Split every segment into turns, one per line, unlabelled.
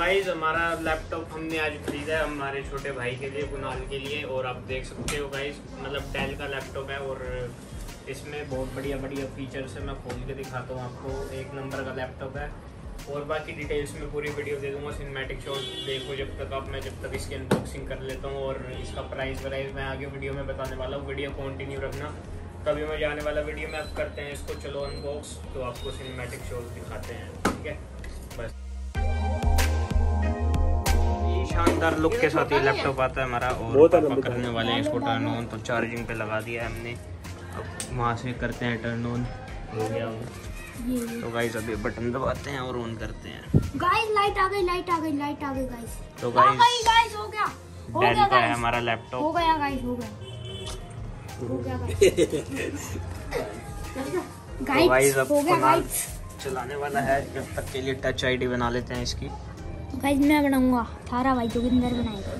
Guys हमारा laptop हमने आज खरीदा है हमारे छोटे भाई के लिए, कुणाल के लिए, और आप देख सकते हो गाइज़ मतलब डेल का लैपटॉप है, और इसमें बहुत बढ़िया बढ़िया फीचर्स है, मैं खोल के दिखाता हूँ आपको। एक नंबर का लैपटॉप है, और बाकी डिटेल्स में पूरी वीडियो दे दूँगा सिनेमेटिक शॉट देखो जब तक आप, मैं जब तक इसकी अनबॉक्सिंग कर लेता हूँ, और इसका प्राइस वराइस मैं आगे वीडियो में बताने वाला हूँ वीडियो कंटिन्यू रखना। तभी मैं जाने वाला वीडियो में आप करते हैं इसको, चलो अनबॉक्स तो आपको सिनेमेटिक शॉट दिखाते हैं, ठीक है? शानदार लुक के साथ ये लैपटॉप आता है हमारा और पापा करने वाले हैं इसको टर्न ऑन तो चार्जिंग पे लगा दिया है हमने। अब वहाँ से करते हैं टर्न ऑन हो गया वो। तो गाइस अभी बटन दबाते हैं और ऑन करते हैं।
गाइस लाइट आ गई लाइट आ गई लाइट आ गई गाइस
तो
आ
गाइस
गई गाइस हो गया। हो गया
है
गाइस
हमारा
हो गया गाइस हो गया। हो गया गाइस गाइस
अब
हो गया गाइस
चलाने वाला है। जब तक के लिए टच आईडी बना लेते हैं इसकी।
गाइस मैं बनाऊँगा। थारा भाई जोगिंदर बनाएगा।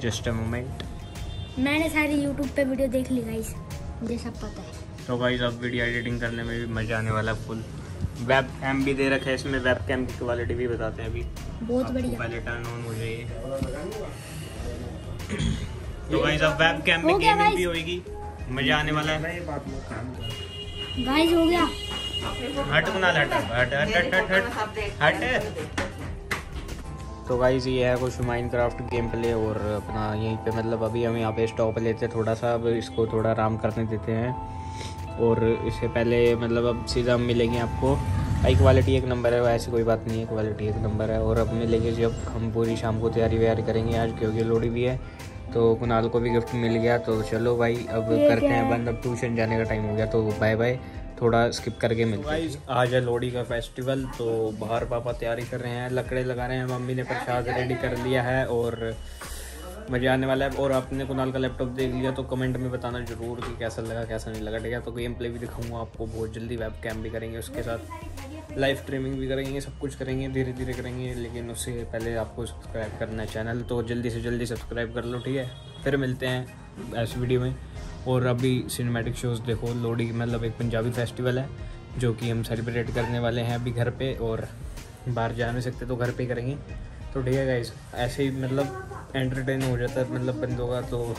जस्ट अ मोमेंट
मैंने सारी यूट्यूब पे वीडियो देख ली गाइस। मुझे सब पता है।
तो गाइस अब वीडियो एडिटिंग करने में भी मज़ा आने वाला है फुल वेब कैम भी दे रखा है इसमें वेब कैम की क्वालिटी भी बताते हैं अभी।
बहुत बढ़िया।
पहले टर्न ऑन हो जाइए। तो गाइस अब वेब कैम में गेमिंग भी होगी मज़ा आने वाला है।
गाइस हो गया।
हट कुनाल हट हट हट हट हट हट। हट। तो गाइज़ ये है कुछ माइनक्राफ्ट गेम प्ले और अपना यहीं पे मतलब अभी हम यहाँ पे स्टॉप लेते हैं थोड़ा सा अब इसको थोड़ा आराम करने देते हैं। और इससे पहले मतलब अब सीधा हम मिलेंगे आपको। भाई क्वालिटी एक नंबर है ऐसी कोई बात नहीं है क्वालिटी एक नंबर है। और अब मिलेंगे जब हम पूरी शाम को तैयारी व्यारी करेंगे आज क्योंकि लोड़ी भी है तो कुणाल को भी गिफ्ट मिल गया। तो चलो भाई अब करते हैं
है?
बंद। अब ट्यूशन जाने का टाइम हो गया तो बाय बाय थोड़ा स्किप करके मिलते हैं। आज है लोहड़ी का फेस्टिवल तो बाहर पापा तैयारी कर रहे हैं लकड़े लगा रहे हैं मम्मी ने प्रसाद रेडी कर लिया है और मज़ा आने वाला है। और आपने कुणाल का लैपटॉप देख लिया तो कमेंट में बताना ज़रूर कि कैसा लगा कैसा नहीं लगा। ठीक है तो गेम प्ले भी दिखाऊँगा आपको बहुत जल्दी वेब कैम भी करेंगे उसके साथ। लाइव स्ट्रीमिंग भी करेंगे सब कुछ करेंगे धीरे धीरे करेंगे लेकिन उससे पहले आपको सब्सक्राइब करना है चैनल तो जल्दी से जल्दी सब्सक्राइब कर लो ठीक है। फिर मिलते हैं ऐसी वीडियो में। और अभी सिनेमैटिक शोज़ देखो, लोहड़ी मतलब एक पंजाबी फेस्टिवल है, जो कि हम सेलिब्रेट करने वाले हैं अभी घर पे और बाहर जा नहीं सकते तो घर पे करेंगे। तो ठीक है गाइस ऐसे ही मतलब एंटरटेन हो जाता है मतलब बंदों का तो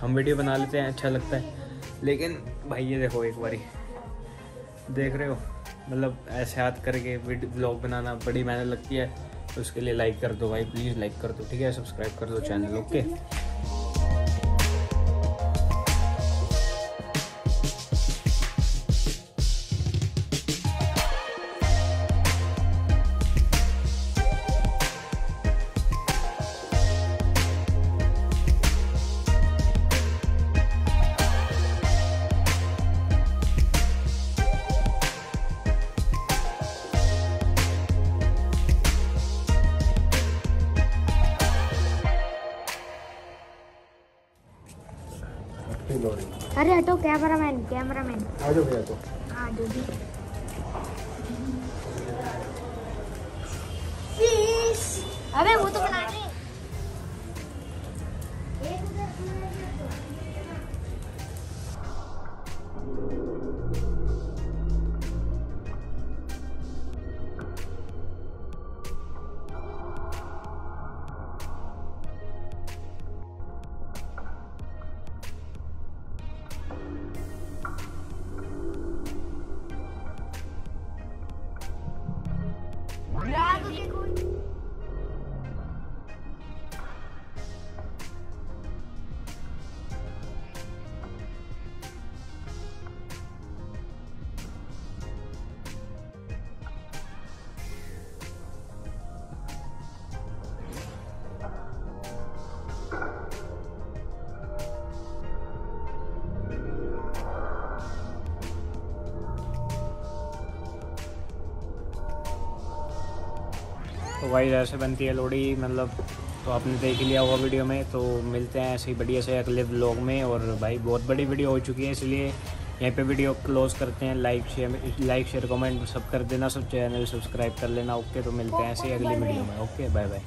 हम वीडियो बना लेते हैं अच्छा लगता है। लेकिन भाई ये देखो एक बारी, देख रहे हो? मतलब ऐसे हाथ करके ब्लॉग बनाना बड़ी मेहनत लगती है। तो उसके लिए लाइक कर दो भाई प्लीज़ लाइक कर दो, ठीक है? सब्सक्राइब कर दो चैनल ओके
अरे हटो कैमरामैन कैमरामैन
आ जाओ भैया तो
आ जाओ जी अबे वो तो बना
तो भाई ऐसे बनती है लोड़ी मतलब तो आपने देख लिया होगा वीडियो में तो मिलते हैं ऐसे ही बढ़िया से अगले ब्लॉग में और भाई बहुत बड़ी वीडियो हो चुकी है, इसलिए यहीं पे वीडियो क्लोज करते हैं। Like share like share comment सब कर देना, सब चैनल सब्सक्राइब कर लेना ओके तो मिलते हैं ऐसे ही अगली वीडियो में ओके बाय बाय